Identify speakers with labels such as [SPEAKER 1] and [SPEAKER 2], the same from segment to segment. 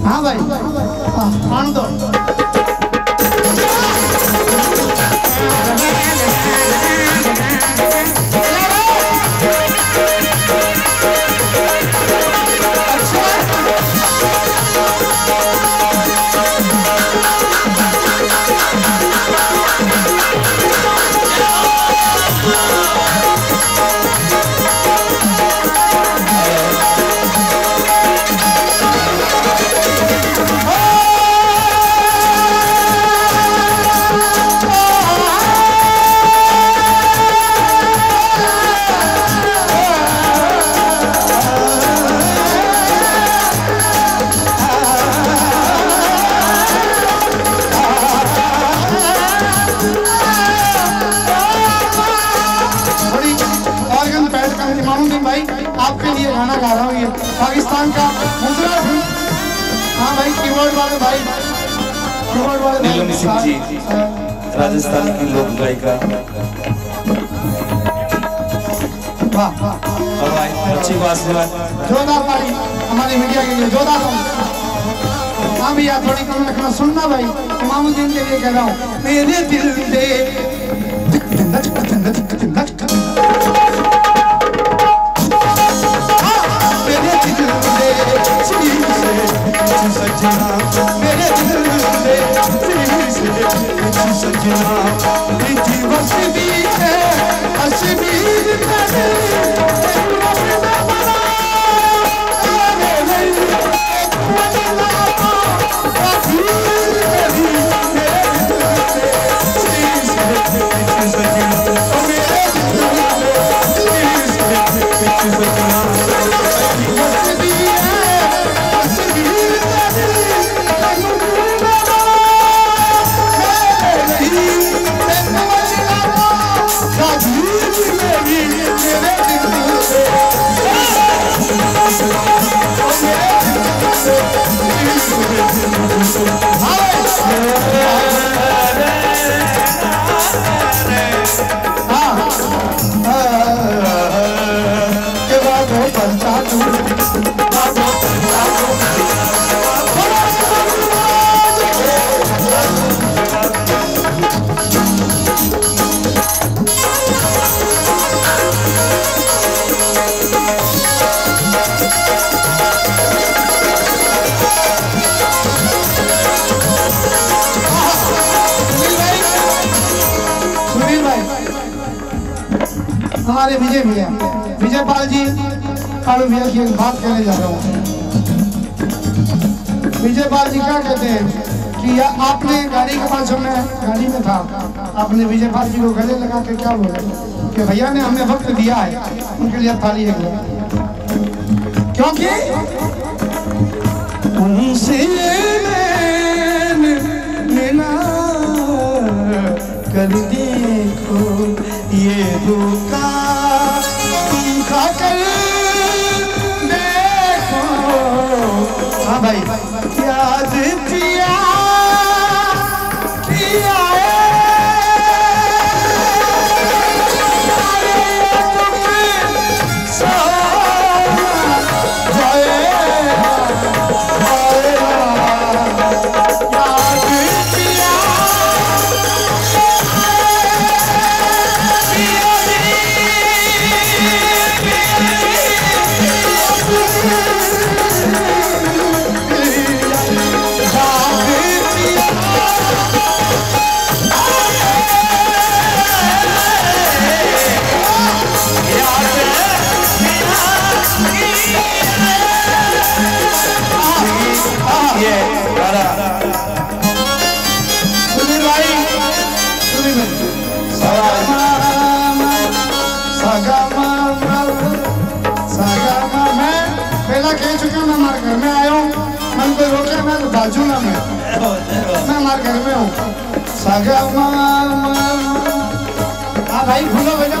[SPEAKER 1] हाँ भाई हाँ, दो पाकिस्तान का मुजरा हाँ। भाई कीबोर्ड वाले भाई। कीबोर्ड वाले भाई
[SPEAKER 2] नीलम सिंह जी। राजस्थान की लोक गायिका। भाई अच्छी बात है
[SPEAKER 1] जोरदार ताली हमारी मीडिया के लिए जोरदार। हाँ भैया थोड़ी कम रखना सुनना भाई। इमामुद्दीन के लिए कह रहा हूँ। मेरे दिल दे सजना मेरे दिल में सजना हमारे विजय भैया। विजय पाल जी कालू भैया की बात कहने जा रहा हूँ। विजय पाल जी क्या कहते हैं कि या आपने गाड़ी के पास मैं गाड़ी में था, आपने विजय पाल जी को गले लगा के क्या बोला? कि भैया ने हमें वक्त दिया है, उनके लिए थाली है क्योंकि उनसे मैंने लेना कर देखो ये धोखा। हाँ भाई कह चुका मैं हमारे घर में आया हूँ मन को रोके मैं तो बाजू ना मैं मैं हमारे घर में हूँ सगामा हाँ भाई भूलो भैया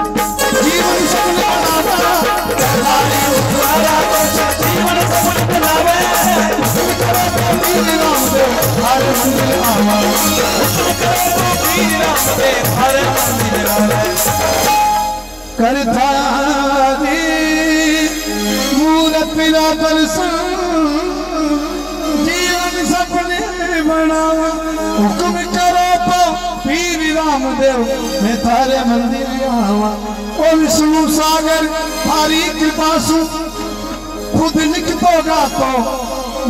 [SPEAKER 1] श्री राम देव हर मंदिर आवा कर। थारी मूर्त दर्शन जीवन सपने बनावा हुक्म करो तो पीर रामदेव मैं थारे मंदिर आवा विष्णु सागर थारी कृपा खुद लिखतो गातो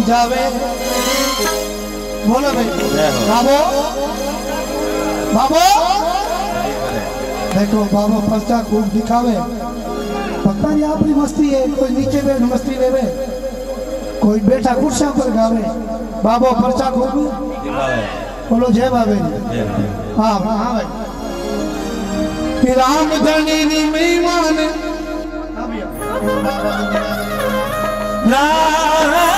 [SPEAKER 1] जावे बोलो भाई। बाबो। बाबो। देखो बाबो पर्चा खूब दिखावे। पता नहीं आपकी मस्ती है कोई नीचे बैठ मस्ती लेवे कोई बैठा कुर्सियों पर गावे। बाबो पर्चा खूब बोलो जय बाबे। हाँ हाँ हाँ भाई। राम धनी नी मेहमान।
[SPEAKER 2] विष्णु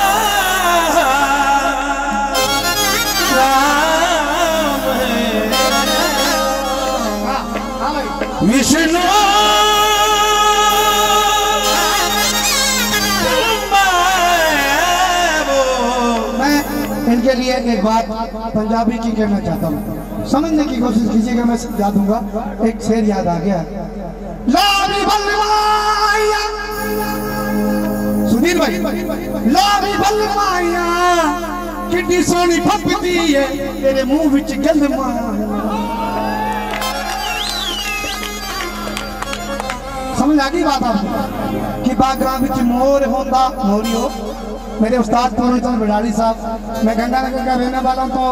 [SPEAKER 1] लिए एक बात पंजाबी की कहना चाहता हूँ। समझने की कोशिश कीजिएगा, मैं समझा दूँगा। एक शेर याद आ गया। सुधीर भाई, लारी बलवाया कितनी सोनी फपदी है, तेरे मुँह विच गंद समझ आ गई बात आपको? कि बागरा विच मोर होंदा मोरियो मेरे उस्ताद पूरी चंद बडाली साहब, मैं गंगानगर का रहने वाला हूँ तो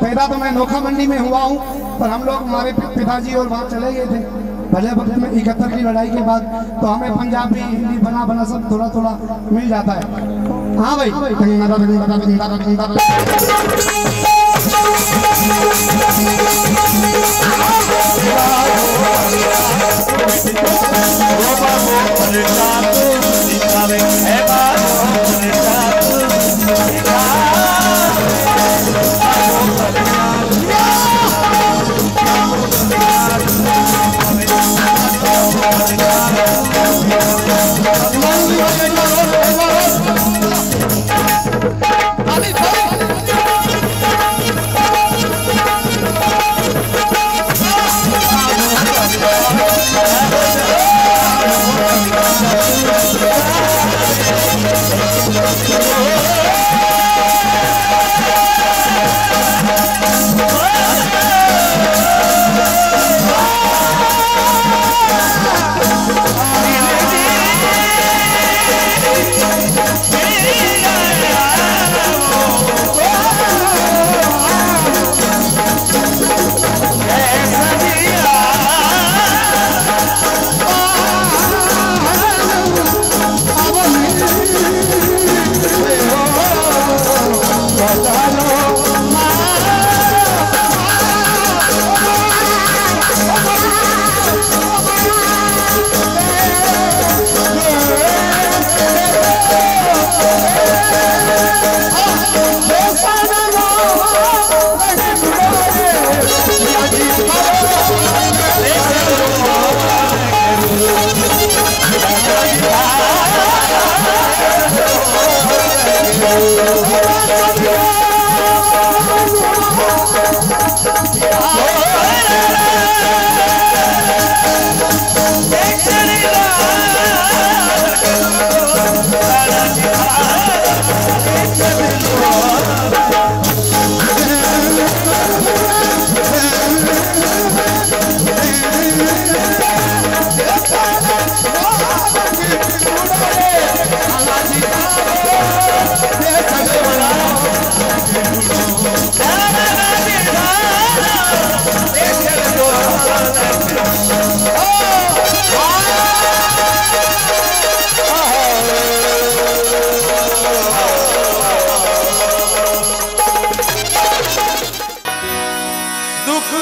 [SPEAKER 1] पैदा तो मैं नोखा मंडी में हुआ हूँ, पर हम लोग हमारे पिताजी और वहाँ चले गए थे। भले वक्त में इकहत्तर की लड़ाई के बाद तो हमें पंजाबी हिंदी, बना बना सब थोड़ा थोड़ा मिल जाता है। हाँ भाई, गंगा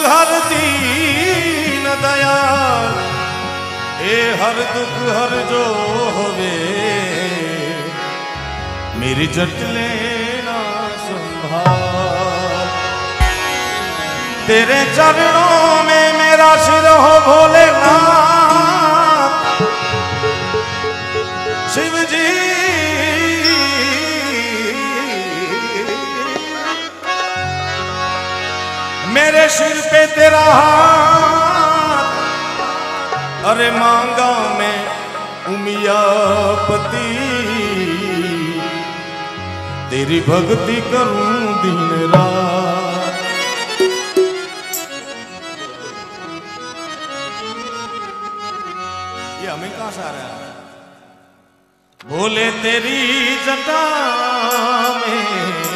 [SPEAKER 3] ਹਰ
[SPEAKER 2] ਦੀਨ ਦਇਆਲ, ਏ ਹਰ ਦੁਖ ਹਰ ਜੋ ਹੋਵੇ। ਮੇਰੀ ਜਟਲੇ ਨਾ ਸੰਭਾਲ। ਤੇਰੇ ਚਰਣੋਂ ਮੇ ਮੇਰਾ ਸਿਰ ਹੋ ਭੋਲੇ ਨਾ मेरे सिर पे तेरा हाथ। अरे मांगा मैं उमियापति तेरी भक्ति करूँ दिन रात। ये हमें कहाँ से आ रहा है? बोले तेरी जटा में।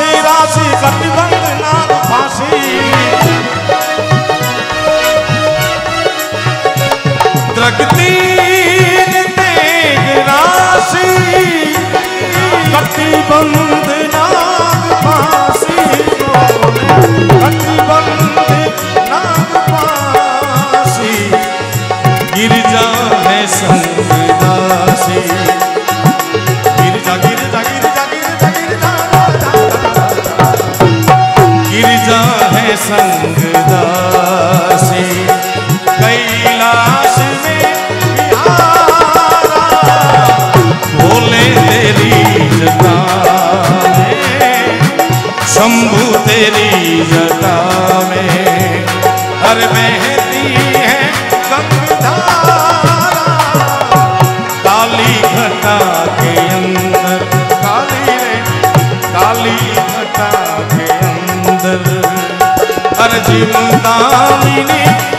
[SPEAKER 2] राशि राशि कटिबंध नाग फांसी। द्रगती तेग राशि कटिबंध है संगदासी। कैलाश में बिहारा भोले तेरी में शंभू तेरी जटा में हर बहती है काली घटा के अंदर, काली काली घटा अर्जुन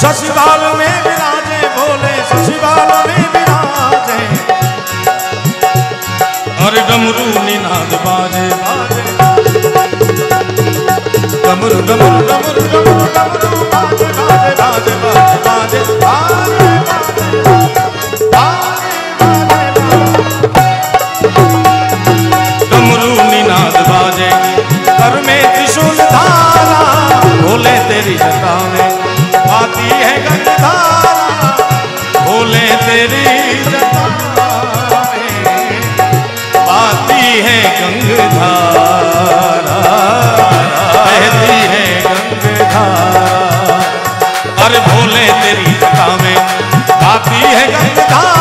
[SPEAKER 2] शशिबाल में विराजे बोले ससुराल में विराजे। अरे डमरू निनाद बाजे। बाजे। डमरू डमरू डमरू डमरू डमरू बाजे बाजे बाजे बाजे बाजे बाजे। डमरू निनाद बाजे। कर में त्रिशूल धारा भोले तेरी जटा आती है गंगधारा भूले तेरी आती है गंगधारा। बहती है गंगधारा। अरे भोले तेरी जता में आती है गंगधारा।